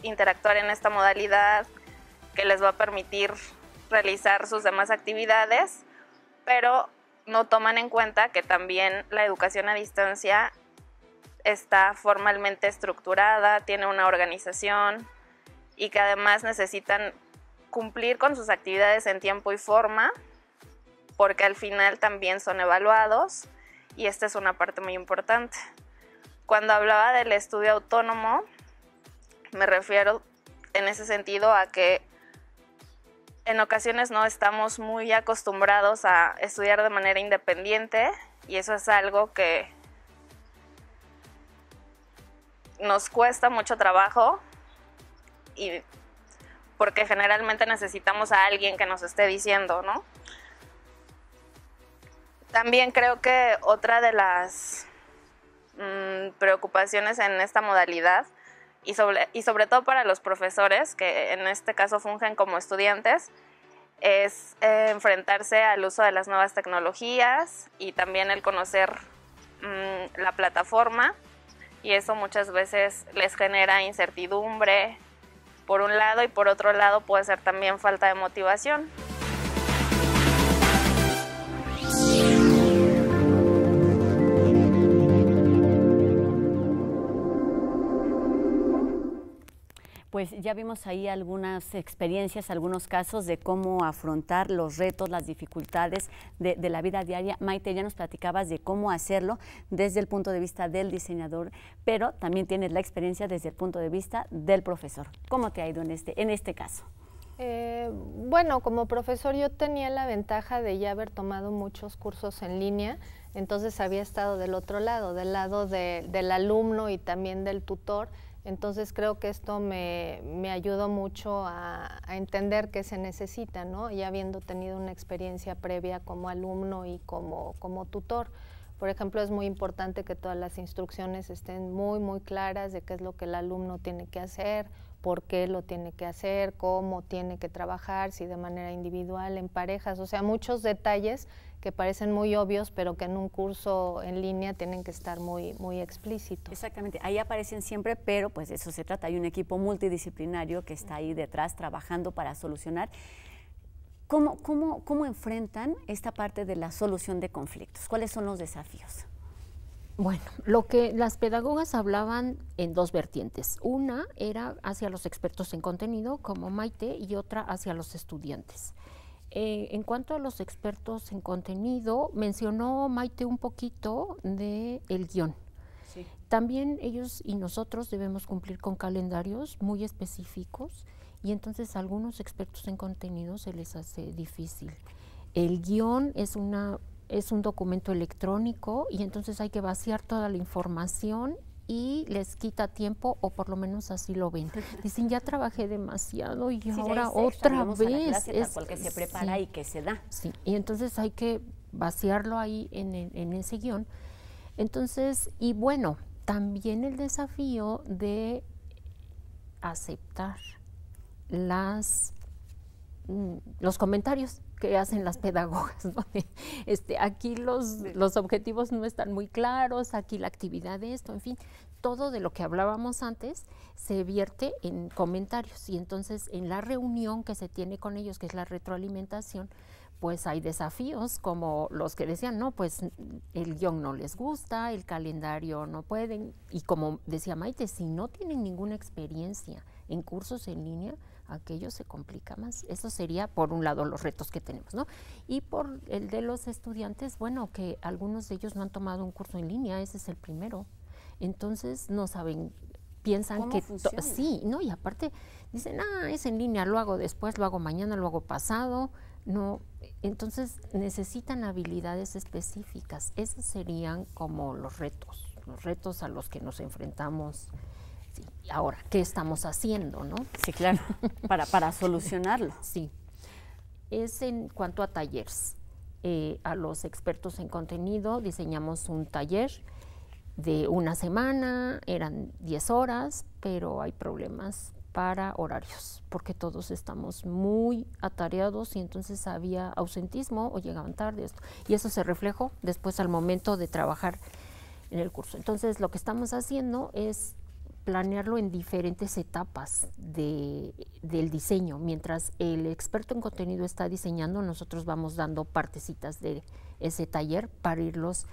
interactuar en esta modalidad que les va a permitir realizar sus demás actividades, pero no toman en cuenta que también la educación a distancia está formalmente estructurada, tiene una organización y que además necesitan cumplir con sus actividades en tiempo y forma, porque al final también son evaluados y esta es una parte muy importante. Cuando hablaba del estudio autónomo, me refiero en ese sentido a que en ocasiones no estamos muy acostumbrados a estudiar de manera independiente y eso es algo que nos cuesta mucho trabajo y porque generalmente necesitamos a alguien que nos esté diciendo, ¿no? También creo que otra de las mm, preocupaciones en esta modalidad y sobre, y sobre todo para los profesores, que en este caso fungen como estudiantes, es eh, enfrentarse al uso de las nuevas tecnologías y también el conocer mm, la plataforma y eso muchas veces les genera incertidumbre por un lado y por otro lado puede ser también falta de motivación. Pues ya vimos ahí algunas experiencias, algunos casos de cómo afrontar los retos, las dificultades de, la vida diaria. Maite, ya nos platicabas de cómo hacerlo desde el punto de vista del diseñador, pero también tienes la experiencia desde el punto de vista del profesor. ¿Cómo te ha ido en este, en este caso? Eh, bueno, como profesor yo tenía la ventaja de ya haber tomado muchos cursos en línea, entonces había estado del otro lado, del lado del alumno y también del tutor entonces creo que esto me, ayudó mucho a, entender qué se necesita, ¿no? Y habiendo tenido una experiencia previa como alumno y como, como tutor. Por ejemplo, es muy importante que todas las instrucciones estén muy, muy claras de qué es lo que el alumno tiene que hacer, por qué lo tiene que hacer, cómo tiene que trabajar, si de manera individual, en parejas, o sea, muchos detalles que parecen muy obvios, pero que en un curso en línea tienen que estar muy, muy explícitos. Exactamente, ahí aparecen siempre, pero pues de eso se trata. Hay un equipo multidisciplinario que está ahí detrás trabajando para solucionar. ¿Cómo, cómo, cómo enfrentan esta parte de la solución de conflictos? ¿Cuáles son los desafíos? Bueno, lo que las pedagogas hablaban en dos vertientes. Una era hacia los expertos en contenido, como Maite, y otra hacia los estudiantes. Eh, en cuanto a los expertos en contenido, mencionó Maite un poquito de el guion. También ellos y nosotros debemos cumplir con calendarios muy específicos y entonces a algunos expertos en contenido se les hace difícil. El guion es una es un documento electrónico y entonces hay que vaciar toda la información y les quita tiempo o por lo menos así lo ven. Dicen, ya trabajé demasiado y ahora otra vez. es que se prepara y que se da. Sí, y entonces hay que vaciarlo ahí en, en ese guion. Entonces, y bueno, también el desafío de aceptar las mm, los comentarios que hacen las pedagogas. Este, aquí los, los objetivos no están muy claros, aquí la actividad de esto, en fin, todo de lo que hablábamos antes se vierte en comentarios. Y entonces en la reunión que se tiene con ellos, que es la retroalimentación, pues hay desafíos como los que decían, no, pues el guion no les gusta, el calendario no pueden, y como decía Maite, si no tienen ninguna experiencia en cursos en línea, aquello se complica más. Eso sería, por un lado, los retos que tenemos, ¿no? Y por el de los estudiantes, bueno, que algunos de ellos no han tomado un curso en línea, ese es el primero. Entonces, no saben, piensan que sí, ¿no? Y aparte dicen, ah, es en línea, lo hago después, lo hago mañana, lo hago pasado. No, entonces necesitan habilidades específicas. Esos serían como los retos, los retos a los que nos enfrentamos ahora, ¿qué estamos haciendo, no? Sí, claro, para, para solucionarlo. Sí. Es en cuanto a talleres. Eh, a los expertos en contenido diseñamos un taller de una semana, eran 10 horas, pero hay problemas para horarios, porque todos estamos muy atareados y entonces había ausentismo o llegaban tarde. Esto, y eso se reflejó después al momento de trabajar en el curso. Entonces lo que estamos haciendo es planearlo en diferentes etapas de, del diseño. Mientras el experto en contenido está diseñando, nosotros vamos dando partecitas de ese taller para irlos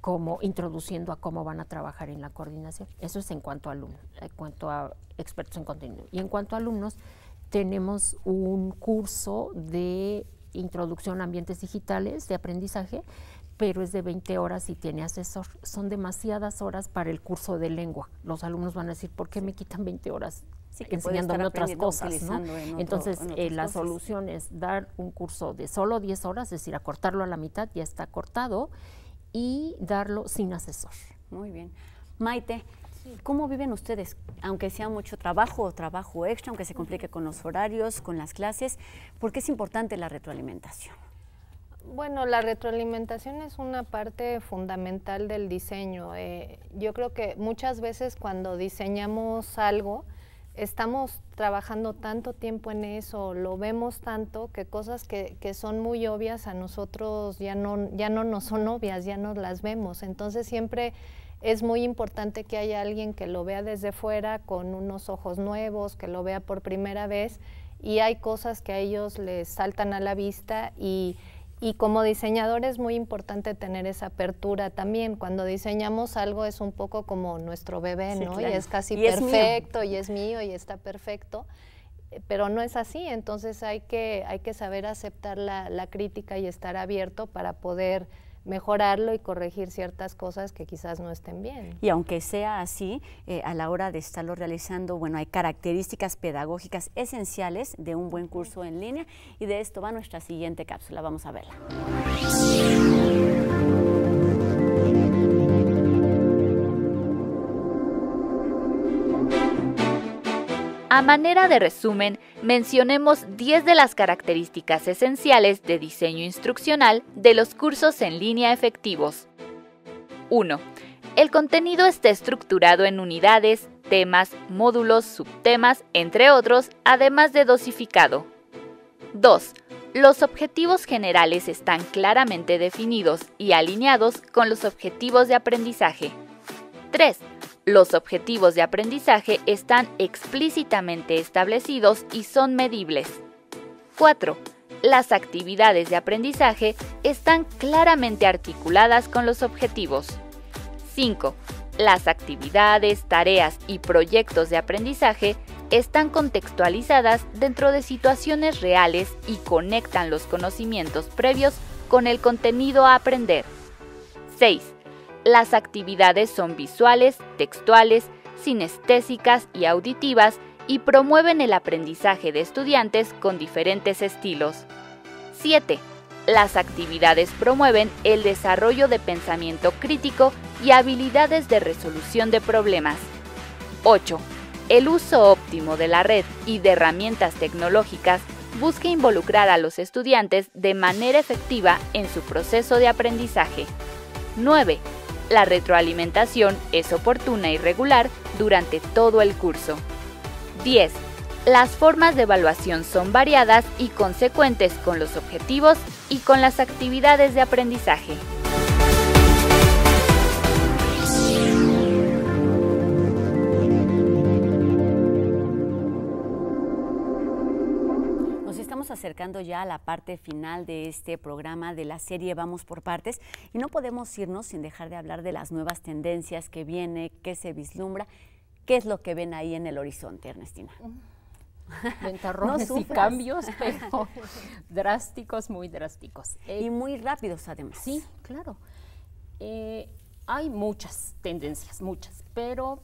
como introduciendo a cómo van a trabajar en la coordinación. Eso es en cuanto a alumnos, en cuanto a expertos en contenido. Y en cuanto a alumnos, tenemos un curso de introducción a ambientes digitales de aprendizaje pero es de 20 horas y tiene asesor. Son demasiadas horas para el curso de lengua. Los alumnos van a decir, ¿por qué me quitan 20 horas? enseñándome otras cosas. Entonces, eh, la solución es dar un curso de solo 10 horas, es decir, acortarlo a la mitad, ya está cortado, y darlo sin asesor. Muy bien. Maite, ¿cómo viven ustedes? Aunque sea mucho trabajo o trabajo extra, aunque se complique con los horarios, con las clases, ¿por qué es importante la retroalimentación? Bueno, la retroalimentación es una parte fundamental del diseño. Eh, yo creo que muchas veces cuando diseñamos algo, estamos trabajando tanto tiempo en eso, lo vemos tanto, que cosas que, son muy obvias a nosotros ya no, ya no nos son obvias, ya no las vemos. Entonces siempre es muy importante que haya alguien que lo vea desde fuera con unos ojos nuevos, que lo vea por primera vez y hay cosas que a ellos les saltan a la vista y, como diseñador es muy importante tener esa apertura también. Cuando diseñamos algo es un poco como nuestro bebé, ¿no? Y es casi perfecto y es mío y está perfecto pero no es así, entonces hay que, hay que saber aceptar la, la, crítica y estar abierto para poder mejorarlo y corregir ciertas cosas que quizás no estén bien. Y aunque sea así, eh, a la hora de estarlo realizando, bueno, hay características pedagógicas esenciales de un buen curso en línea y de esto va nuestra siguiente cápsula. Vamos a verla. A manera de resumen, mencionemos 10 de las características esenciales de diseño instruccional de los cursos en línea efectivos. 1. El contenido esté estructurado en unidades, temas, módulos, subtemas, entre otros, además de dosificado. 2. Los objetivos generales están claramente definidos y alineados con los objetivos de aprendizaje. 3. Los objetivos de aprendizaje están explícitamente establecidos y son medibles. 4. Las actividades de aprendizaje están claramente articuladas con los objetivos. 5. Las actividades, tareas y proyectos de aprendizaje están contextualizadas dentro de situaciones reales y conectan los conocimientos previos con el contenido a aprender. 6 las actividades son visuales, textuales, sinestésicas y auditivas y promueven el aprendizaje de estudiantes con diferentes estilos. 7. Las actividades promueven el desarrollo de pensamiento crítico y habilidades de resolución de problemas. 8. El uso óptimo de la red y de herramientas tecnológicas busca involucrar a los estudiantes de manera efectiva en su proceso de aprendizaje. 9. La retroalimentación es oportuna y regular durante todo el curso. 10. Las formas de evaluación son variadas y consecuentes con los objetivos y con las actividades de aprendizaje. Acercando ya a la parte final de este programa de la serie Vamos por Partes y no podemos irnos sin dejar de hablar de las nuevas tendencias que viene, que se vislumbra. ¿Qué es lo que ven ahí en el horizonte, Ernestina? Ventarrones y cambios, pero drásticos, muy drásticos. y muy rápidos además. Sí, claro. Eh, hay muchas tendencias, muchas, pero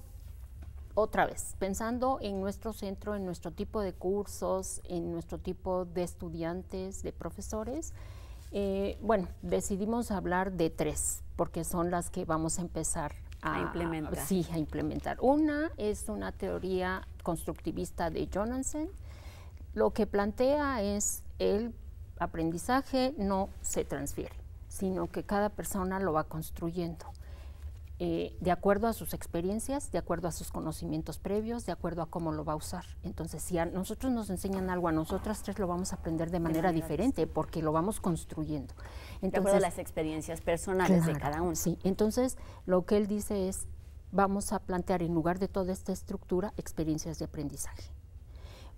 otra vez, pensando en nuestro centro, en nuestro tipo de cursos, en nuestro tipo de estudiantes, de profesores, eh, bueno, decidimos hablar de tres, porque son las que vamos a empezar a, implementar. Sí, a implementar. Una es una teoría constructivista de Jonathan. Lo que plantea es el aprendizaje no se transfiere, sino que cada persona lo va construyendo. Eh, de acuerdo a sus experiencias, de acuerdo a sus conocimientos previos, de acuerdo a cómo lo va a usar. Entonces, si a nosotros nos enseñan algo, a nosotras tres lo vamos a aprender de manera, diferente porque lo vamos construyendo. Entonces, de acuerdo a las experiencias personales de cada uno. Sí, entonces lo que él dice es, vamos a plantear en lugar de toda esta estructura, experiencias de aprendizaje.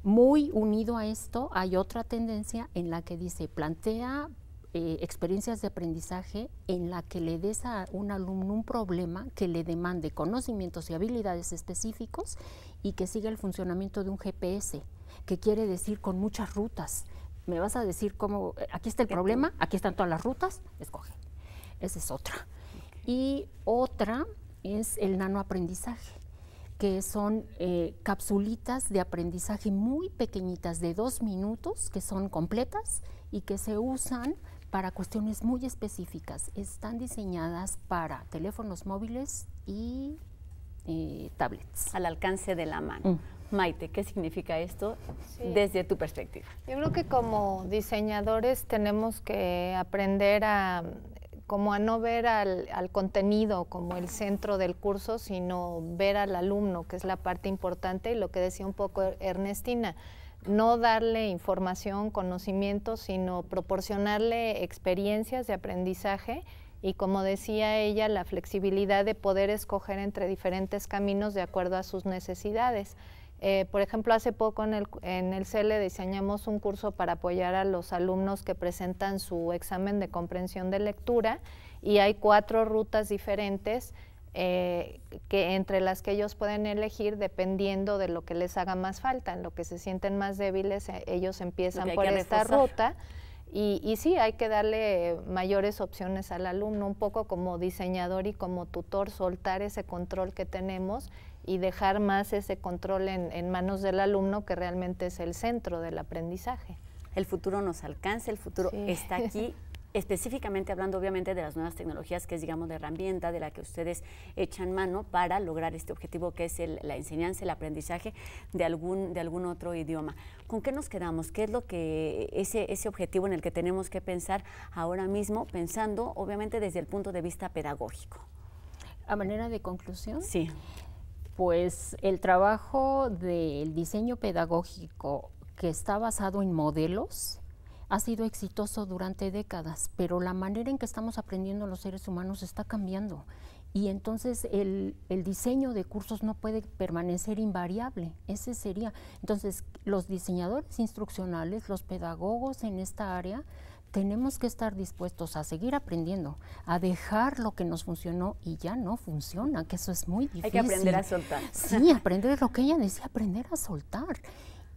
Muy unido a esto hay otra tendencia en la que dice, plantea eh, experiencias de aprendizaje en la que le des a un alumno un problema que le demande conocimientos y habilidades específicos y que siga el funcionamiento de un GPS, que quiere decir con muchas rutas. Me vas a decir cómo, eh, aquí está el problema, aquí están todas las rutas, escoge. Esa es otra. Y otra es el nanoaprendizaje que son eh, capsulitas de aprendizaje muy pequeñitas de dos minutos, que son completas y que se usan para cuestiones muy específicas. Están diseñadas para teléfonos móviles y eh, tablets. Al alcance de la mano. Mm. Maite, ¿qué significa esto desde tu perspectiva? Yo creo que como diseñadores tenemos que aprender a como a no ver al, al, contenido como el centro del curso, sino ver al alumno, que es la parte importante, y lo que decía un poco Ernestina, no darle información, conocimiento, sino proporcionarle experiencias de aprendizaje y como decía ella, la flexibilidad de poder escoger entre diferentes caminos de acuerdo a sus necesidades. Eh, por ejemplo, hace poco en el, en el CELE diseñamos un curso para apoyar a los alumnos que presentan su examen de comprensión de lectura y hay cuatro rutas diferentes eh, que entre las que ellos pueden elegir dependiendo de lo que les haga más falta, en lo que se sienten más débiles, eh, ellos empiezan por esta ruta. Y, y, sí, hay que darle mayores opciones al alumno, un poco como diseñador y como tutor, soltar ese control que tenemos y dejar más ese control en, en manos del alumno, que realmente es el centro del aprendizaje. El futuro nos alcanza, el futuro está aquí específicamente hablando obviamente de las nuevas tecnologías, que es digamos la herramienta de la que ustedes echan mano para lograr este objetivo que es la enseñanza, el aprendizaje de algún, de algún otro idioma. ¿Con qué nos quedamos? ¿Qué es lo que ese, ese objetivo en el que tenemos que pensar ahora mismo, pensando obviamente desde el punto de vista pedagógico? A manera de conclusión. Sí. Pues el trabajo del diseño pedagógico que está basado en modelos, ha sido exitoso durante décadas, pero la manera en que estamos aprendiendo los seres humanos está cambiando. Y entonces el, diseño de cursos no puede permanecer invariable. Ese sería. Entonces, los diseñadores instruccionales, los pedagogos en esta área, tenemos que estar dispuestos a seguir aprendiendo, a dejar lo que nos funcionó y ya no funciona, que eso es muy difícil. Hay que aprender a soltar. Sí, aprender lo que ella decía, aprender a soltar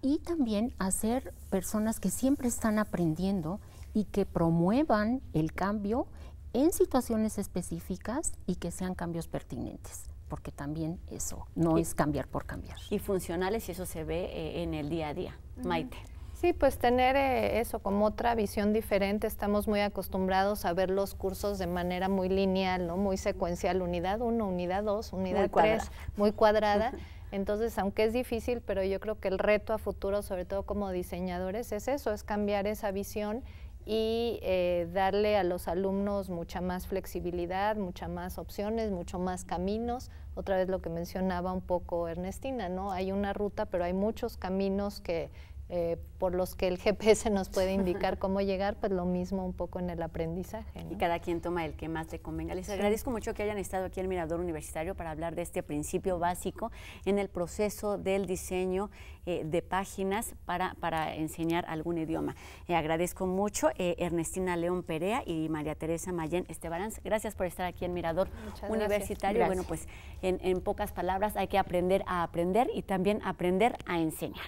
y también hacer personas que siempre están aprendiendo y que promuevan el cambio en situaciones específicas y que sean cambios pertinentes porque también eso no es cambiar por cambiar. Y funcionales y eso se ve eh, en el día a día. Maite. Sí, pues tener eh, eso como otra visión diferente. Estamos muy acostumbrados a ver los cursos de manera muy lineal, ¿no? Muy secuencial, unidad 1, unidad 2, unidad 3, muy cuadrada. Entonces, aunque es difícil, pero yo creo que el reto a futuro, sobre todo como diseñadores, es eso, es cambiar esa visión y eh, darle a los alumnos mucha más flexibilidad, mucha más opciones, mucho más caminos. Otra vez lo que mencionaba un poco Ernestina, ¿no? Hay una ruta, pero hay muchos caminos que eh, por los que el GPS nos puede indicar cómo llegar, pues lo mismo un poco en el aprendizaje. Y cada quien toma el que más le convenga. Les agradezco mucho que hayan estado aquí en Mirador Universitario para hablar de este principio básico en el proceso del diseño eh, de páginas para, para enseñar algún idioma. Eh, agradezco mucho Ernestina León Perea y María Teresa Mayén Estebaranz. Gracias por estar aquí en Mirador Universitario. Bueno, pues en, en pocas palabras hay que aprender a aprender y también aprender a enseñar.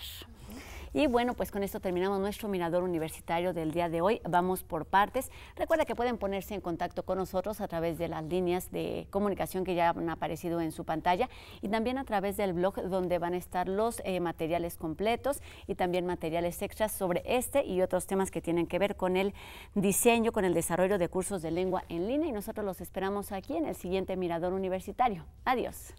Y bueno, pues con esto terminamos nuestro mirador universitario del día de hoy. Vamos por partes. Recuerda que pueden ponerse en contacto con nosotros a través de las líneas de comunicación que ya han aparecido en su pantalla y también a través del blog donde van a estar los eh, materiales completos y también materiales extras sobre este y otros temas que tienen que ver con el diseño, con el desarrollo de cursos de lengua en línea y nosotros los esperamos aquí en el siguiente mirador universitario. Adiós.